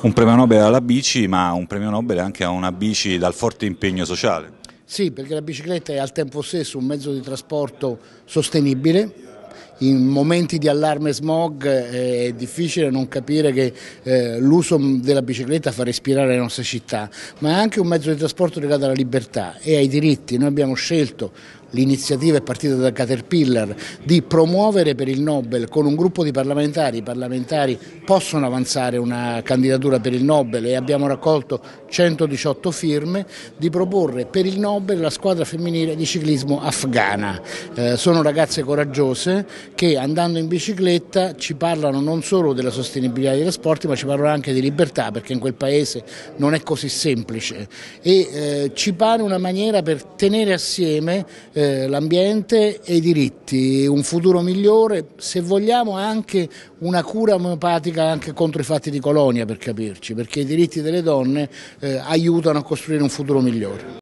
Un premio Nobel alla bici, ma un premio Nobel anche a una bici dal forte impegno sociale. Sì, perché la bicicletta è al tempo stesso un mezzo di trasporto sostenibile, in momenti di allarme smog eh, è difficile non capire che eh, l'uso della bicicletta fa respirare le nostre città, ma è anche un mezzo di trasporto legato alla libertà e ai diritti. Noi abbiamo scelto l'iniziativa è partita da Caterpillar di promuovere per il Nobel con un gruppo di parlamentari, i parlamentari possono avanzare una candidatura per il Nobel e abbiamo raccolto 118 firme di proporre per il Nobel la squadra femminile di ciclismo afghana. Eh, sono ragazze coraggiose che andando in bicicletta ci parlano non solo della sostenibilità dei trasporti ma ci parlano anche di libertà perché in quel paese non è così semplice e eh, ci pare una maniera per tenere assieme eh, l'ambiente e i diritti, un futuro migliore, se vogliamo anche una cura omeopatica anche contro i fatti di colonia per capirci, perché i diritti delle donne eh, aiutano a costruire un futuro migliore.